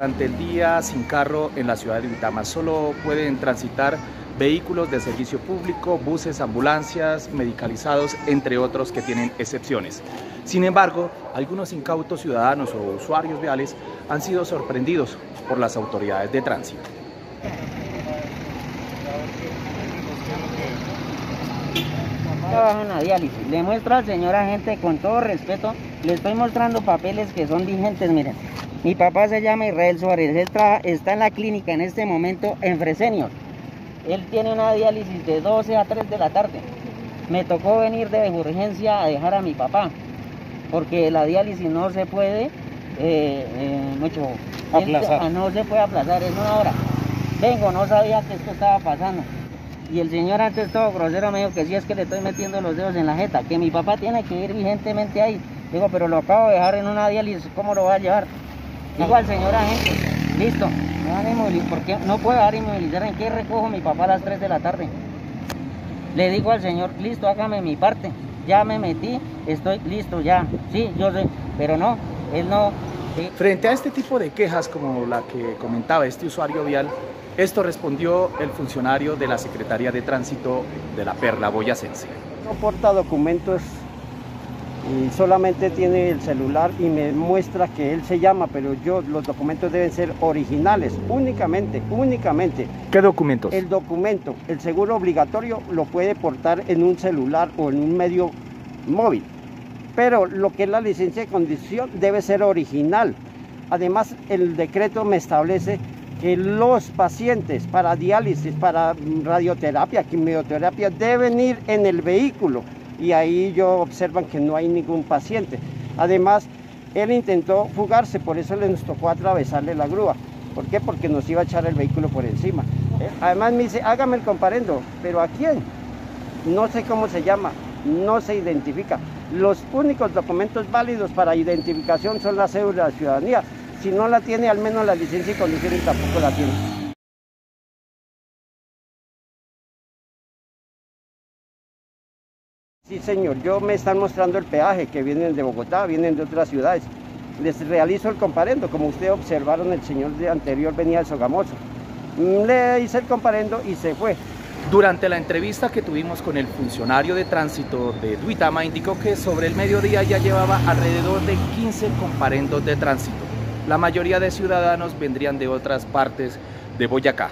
Durante el día sin carro en la ciudad de Uitama solo pueden transitar vehículos de servicio público, buses, ambulancias, medicalizados, entre otros que tienen excepciones. Sin embargo, algunos incautos ciudadanos o usuarios viales han sido sorprendidos por las autoridades de tránsito. trabaja en diálisis. Le muestro al señor agente con todo respeto, le estoy mostrando papeles que son vigentes, miren. Mi papá se llama Israel Suárez, él está en la clínica en este momento en Fresenios. Él tiene una diálisis de 12 a 3 de la tarde. Me tocó venir de urgencia a dejar a mi papá, porque la diálisis no se puede eh, eh, mucho aplazar. no se puede aplazar, es una hora. Vengo, no sabía que esto estaba pasando. Y el señor antes todo grosero me dijo que sí es que le estoy metiendo los dedos en la jeta, que mi papá tiene que ir vigentemente ahí. Digo, pero lo acabo de dejar en una diálisis, ¿cómo lo va a llevar? Digo al señor agente, listo, me van a inmovilizar, porque no puedo dejar inmovilizar en qué recojo mi papá a las 3 de la tarde. Le digo al señor, listo, hágame mi parte. Ya me metí, estoy listo, ya. Sí, yo sé, pero no, él no. Frente a este tipo de quejas como la que comentaba este usuario vial, esto respondió el funcionario de la Secretaría de Tránsito de la Perla Boyacense. No porta documentos y solamente tiene el celular y me muestra que él se llama, pero yo los documentos deben ser originales, únicamente, únicamente. ¿Qué documentos? El documento, el seguro obligatorio lo puede portar en un celular o en un medio móvil, pero lo que es la licencia de condición debe ser original. Además, el decreto me establece que los pacientes para diálisis, para radioterapia, quimioterapia, deben ir en el vehículo y ahí yo observan que no hay ningún paciente. Además, él intentó fugarse, por eso le nos tocó atravesarle la grúa. ¿Por qué? Porque nos iba a echar el vehículo por encima. Eh, además me dice, hágame el comparendo, pero ¿a quién? No sé cómo se llama, no se identifica. Los únicos documentos válidos para identificación son la cédula de ciudadanía. Si no la tiene, al menos la licencia y condiciones tampoco la tiene. Sí, señor, yo me están mostrando el peaje que vienen de Bogotá, vienen de otras ciudades. Les realizo el comparendo, como ustedes observaron, el señor de anterior venía de Sogamoso. Mm, le hice el comparendo y se fue. Durante la entrevista que tuvimos con el funcionario de tránsito de Duitama, indicó que sobre el mediodía ya llevaba alrededor de 15 comparendos de tránsito. La mayoría de ciudadanos vendrían de otras partes de Boyacá.